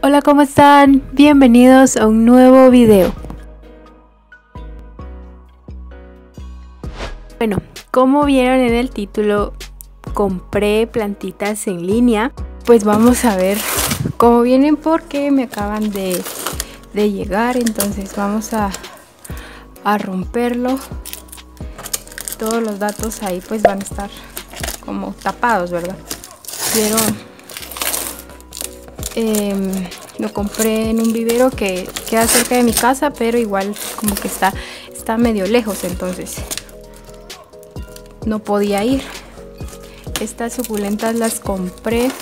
Hola, ¿cómo están? Bienvenidos a un nuevo video. Bueno, como vieron en el título, compré plantitas en línea. Pues vamos a ver cómo vienen porque me acaban de, llegar. Entonces vamos a, a romperlo. Todos los datos ahí pues van a estar como tapados, ¿verdad? Pero Em, lo compré en un vivero que queda cerca de mi casa, pero igual como que está, está medio lejos, entonces no podía ir. Estas suculentas las compré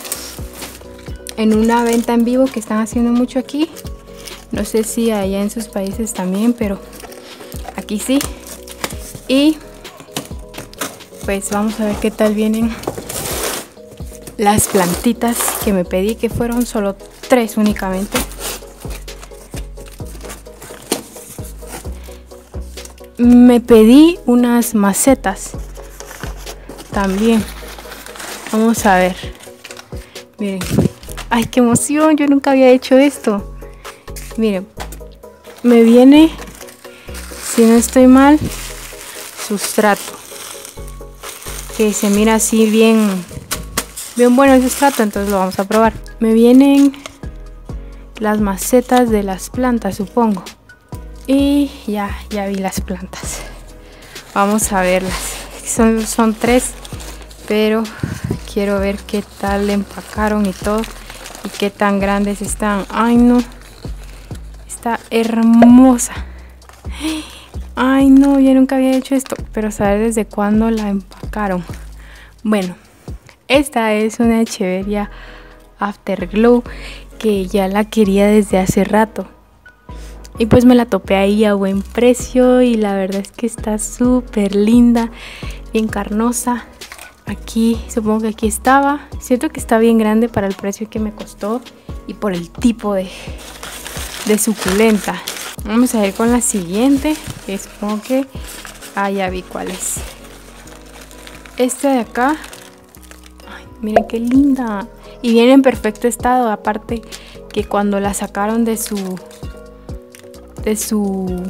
en una venta en vivo que están haciendo mucho aquí. No sé si allá en sus países también, pero aquí sí. Y pues vamos a ver qué tal vienen las plantitas que me pedí, que fueron solo tres únicamente. Me pedí unas macetas también. Vamos a ver. Miren. Ay, qué emoción. Yo nunca había hecho esto. Miren. Me viene, si no estoy mal, sustrato. Que se mira así bien bien bueno ese estrato, entonces lo vamos a probar. Me vienen las macetas de las plantas, supongo. Y ya, ya vi las plantas. Vamos a verlas. Son, son tres, pero quiero ver qué tal le empacaron y todo. Y qué tan grandes están. Ay, no. Está hermosa. Ay, no, yo nunca había hecho esto. Pero saber desde cuándo la empacaron. Bueno, esta es una Echeveria Afterglow que ya la quería desde hace rato. Y pues me la topé ahí a buen precio y la verdad es que está súper linda, bien carnosa. Aquí, supongo que aquí estaba. Siento que está bien grande para el precio que me costó y por el tipo de, de suculenta. Vamos a ver con la siguiente, que supongo que... Ah, ya vi cuál es. Esta de acá Miren qué linda. Y viene en perfecto estado. Aparte que cuando la sacaron de su de su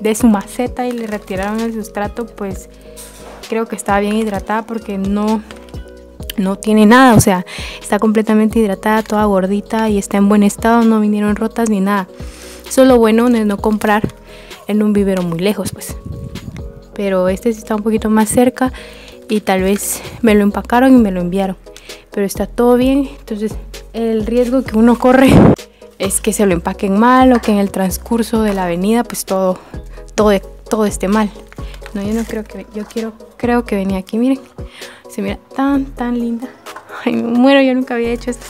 de su maceta y le retiraron el sustrato, pues creo que estaba bien hidratada porque no no tiene nada, o sea, está completamente hidratada, toda gordita y está en buen estado, no vinieron rotas ni nada. Eso lo bueno de no comprar en un vivero muy lejos, pues. Pero este sí está un poquito más cerca y tal vez me lo empacaron y me lo enviaron. Pero está todo bien, entonces el riesgo que uno corre es que se lo empaquen mal o que en el transcurso de la avenida pues todo, todo, todo esté mal. No, yo no creo que, yo quiero, creo que venía aquí, miren, se mira tan, tan linda. Ay, me muero, yo nunca había hecho esto.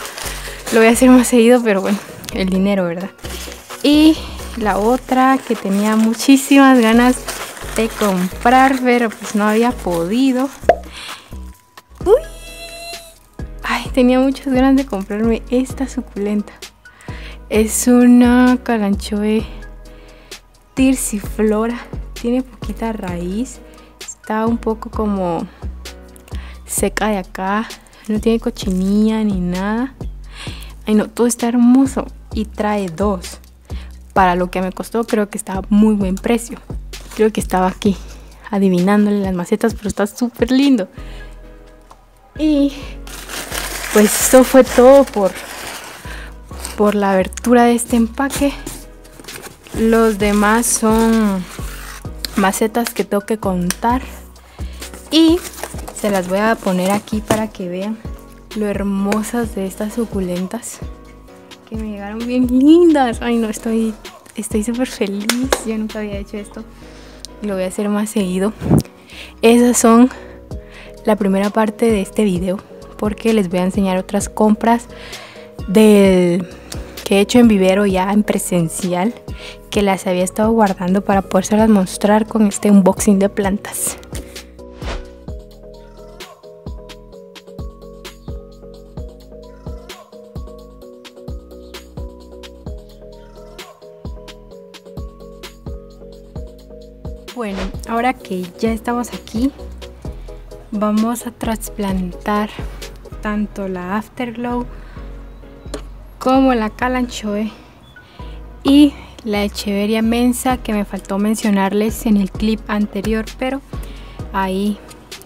Lo voy a hacer más seguido, pero bueno, el dinero, ¿verdad? Y la otra que tenía muchísimas ganas de comprar, pero pues no había podido. Uy. Ay, tenía muchas ganas de comprarme esta suculenta. Es una calanchoe tirsiflora. Tiene poquita raíz. Está un poco como seca de acá. No tiene cochinilla ni nada. Ay no, todo está hermoso. Y trae dos. Para lo que me costó creo que está muy buen precio. Creo que estaba aquí adivinándole las macetas, pero está súper lindo. Y pues esto fue todo por, por la abertura de este empaque. Los demás son macetas que tengo que contar. Y se las voy a poner aquí para que vean lo hermosas de estas suculentas. Que me llegaron bien lindas. Ay no, estoy estoy súper feliz. Yo nunca había hecho esto lo voy a hacer más seguido. Esas son la primera parte de este video porque les voy a enseñar otras compras del que he hecho en vivero ya en presencial que las había estado guardando para las mostrar con este unboxing de plantas. Bueno, ahora que ya estamos aquí, vamos a trasplantar tanto la Afterglow como la calanchoe y la echeveria mensa que me faltó mencionarles en el clip anterior, pero ahí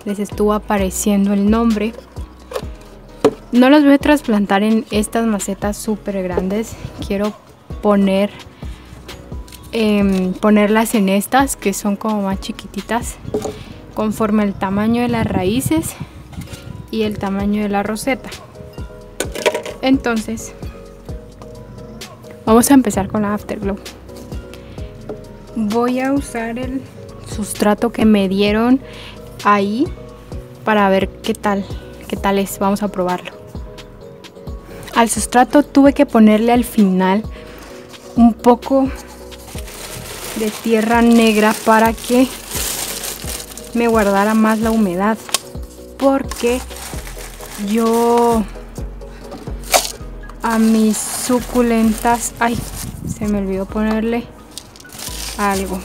les estuvo apareciendo el nombre. No las voy a trasplantar en estas macetas súper grandes. Quiero poner em, ponerlas en estas que son como más chiquititas conforme el tamaño de las raíces y el tamaño de la roseta. Entonces, vamos a empezar con la Afterglow. Voy a usar el sustrato que me dieron ahí para ver qué tal, qué tal es. Vamos a probarlo. Al sustrato tuve que ponerle al final un poco de tierra negra para que me guardara más la humedad porque yo a mis suculentas ay se me olvidó ponerle algo.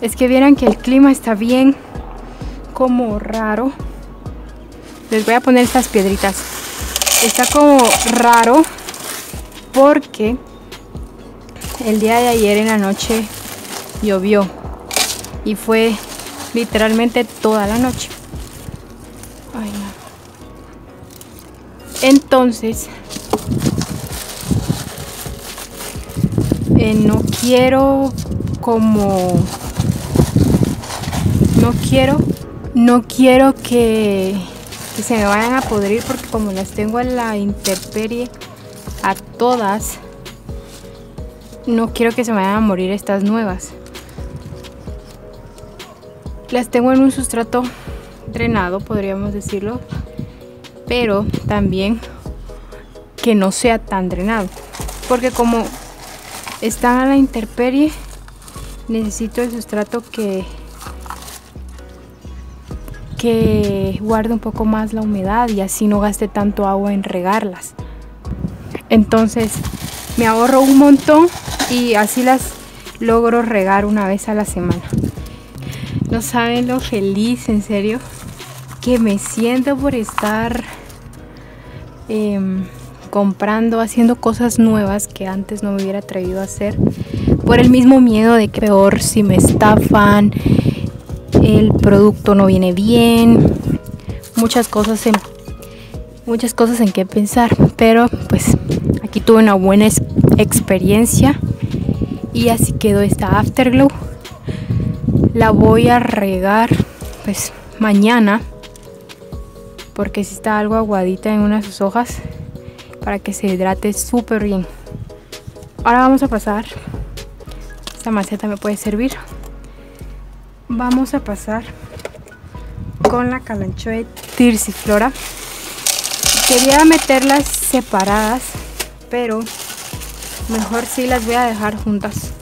Es que vieran que el clima está bien como raro. Les voy a poner estas piedritas. Está como raro porque el día de ayer en la noche llovió y fue literalmente toda la noche. Entonces eh, no quiero como no quiero no quiero que, que se me vayan a podrir porque como las tengo en la intemperie a todas no quiero que se me vayan a morir estas nuevas las tengo en un sustrato drenado podríamos decirlo pero también que no sea tan drenado porque como están a la intemperie necesito el sustrato que que guarde un poco más la humedad y así no gaste tanto agua en regarlas. Entonces me ahorro un montón y así las logro regar una vez a la semana no saben lo feliz en serio que me siento por estar Em, comprando, haciendo cosas nuevas que antes no me hubiera atrevido a hacer por el mismo miedo de que peor si me estafan, el producto no viene bien, muchas cosas en muchas cosas en qué pensar, pero pues aquí tuve una buena experiencia y así quedó esta Afterglow. La voy a regar pues mañana porque si está algo aguadita en una de sus hojas para que se hidrate súper bien. Ahora vamos a pasar, esta maceta me puede servir. Vamos a pasar con la calanchoe tirsiflora. Quería meterlas separadas, pero mejor si las voy a dejar juntas.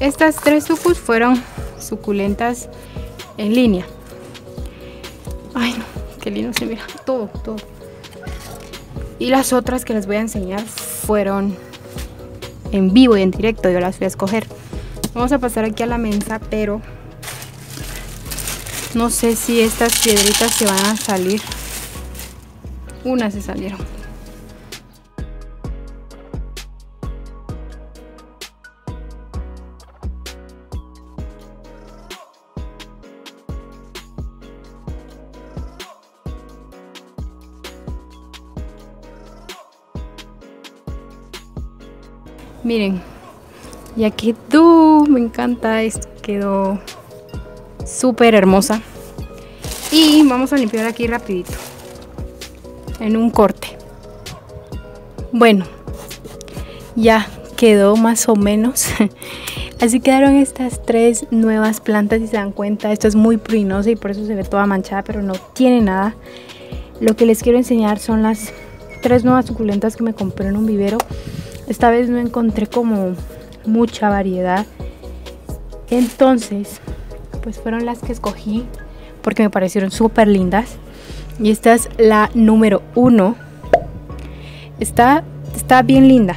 Estas tres sucus fueron suculentas en línea. Ay, no, qué lindo se mira. Todo, todo. Y las otras que les voy a enseñar fueron en vivo y en directo. Yo las voy a escoger. Vamos a pasar aquí a la mesa, pero no sé si estas piedritas se van a salir. Unas se salieron. Miren, ya quedó, me encanta, quedó súper hermosa. Y vamos a limpiar aquí rapidito, en un corte. Bueno, ya quedó más o menos. Así quedaron estas tres nuevas plantas, si se dan cuenta, esto es muy pruinosa y por eso se ve toda manchada, pero no tiene nada. Lo que les quiero enseñar son las tres nuevas suculentas que me compré en un vivero. Esta vez no encontré como mucha variedad. Entonces, pues fueron las que escogí porque me parecieron súper lindas. Y esta es la número uno. Está, está bien linda.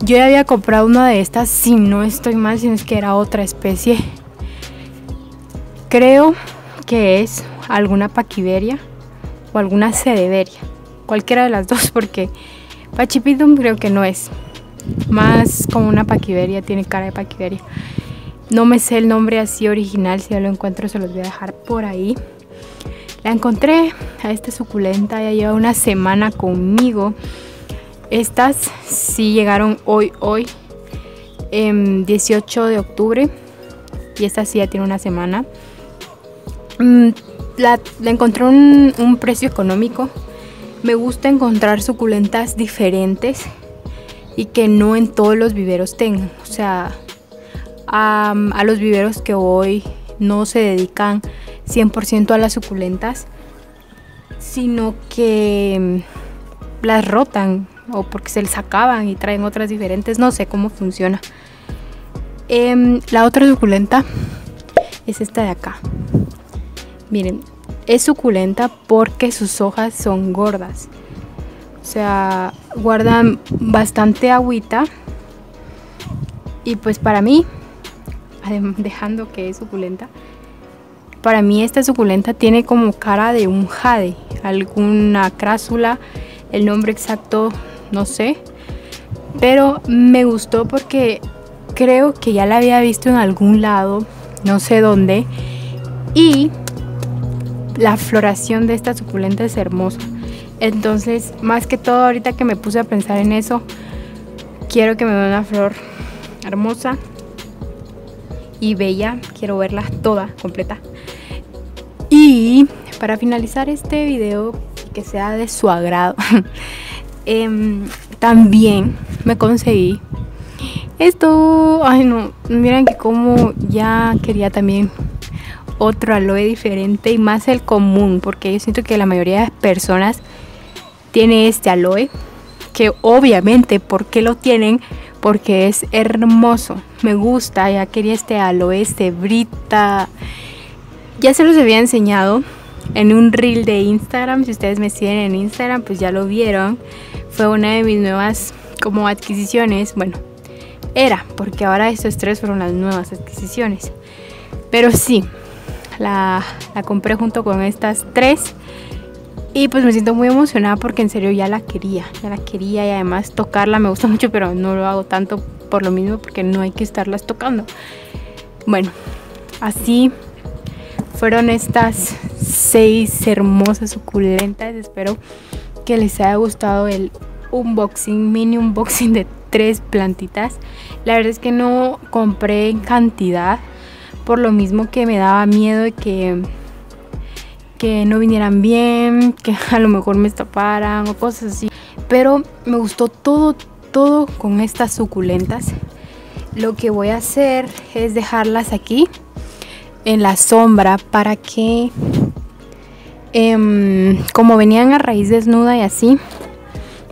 Yo ya había comprado una de estas, si no estoy mal, si no es que era otra especie. Creo que es alguna paquiveria o alguna cedeveria. Cualquiera de las dos, porque Pachipidum creo que no es. Más como una paquiveria, tiene cara de paquiveria. No me sé el nombre así original, si ya lo encuentro se los voy a dejar por ahí. La encontré a esta suculenta, ya lleva una semana conmigo. Estas sí llegaron hoy, hoy, 18 de octubre. Y esta sí ya tiene una semana. Mm, la, encontré un precio económico. Me gusta encontrar suculentas diferentes y que no en todos los viveros tengan. O sea, a, los viveros que hoy no se dedican 100% a las suculentas, sino que mm, las rotan o porque se les acaban y traen otras diferentes. No sé cómo funciona. Em, la otra suculenta es esta de acá. Miren, es suculenta porque sus hojas son gordas. O sea, guardan bastante agüita. Y pues para mí, dejando que es suculenta, para mí esta suculenta tiene como cara de un jade, alguna crásula, el nombre exacto no sé, pero me gustó porque creo que ya la había visto en algún lado, no sé dónde, y la floración de esta suculenta es hermosa. Entonces, más que todo, ahorita que me puse a pensar en eso, quiero que me dé una flor hermosa y bella. Quiero verla toda, completa. Y para finalizar este video, que sea de su agrado, em, también me conseguí esto. Ay, no, miren que como ya quería también otro aloe diferente y más el común, porque yo siento que la mayoría de personas tiene este aloe, que obviamente, ¿por qué lo tienen? Porque es hermoso, me gusta, ya quería este aloe, este brita. Ya se los había enseñado en un reel de Instagram, si ustedes me siguen en Instagram, pues ya lo vieron. Fue una de mis nuevas como adquisiciones, bueno, era, porque ahora estos tres fueron las nuevas adquisiciones. Pero sí, la, compré junto con estas tres. Y pues me siento muy emocionada porque en serio ya la quería, ya la quería y además tocarla me gusta mucho, pero no lo hago tanto por lo mismo porque no hay que estarlas tocando. Bueno, así fueron estas seis hermosas suculentas. Espero que les haya gustado el unboxing, mini unboxing de tres plantitas. La verdad es que no compré en cantidad por lo mismo que me daba miedo de que, que no vinieran bien, que a lo mejor me estaparan o cosas así. Pero me gustó todo, todo con estas suculentas. Lo que voy a hacer es dejarlas aquí en la sombra para que em, como venían a raíz desnuda y así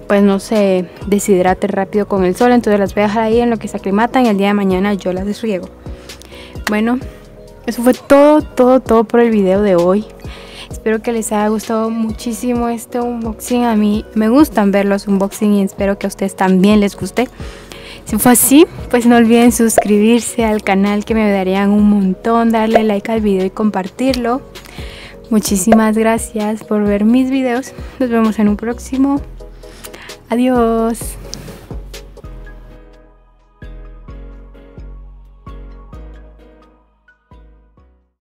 pues no se deshidrate rápido con el sol entonces las voy a dejar ahí en lo que se aclimatan y el día de mañana yo las desriego bueno, eso fue todo, todo, todo por el video de hoy. Espero que les haya gustado muchísimo este unboxing. A mí me gustan ver los unboxing y espero que a ustedes también les guste. Si fue así, pues no olviden suscribirse al canal que me darían un montón, darle like al video y compartirlo. Muchísimas gracias por ver mis videos. Nos vemos en un próximo. Adiós.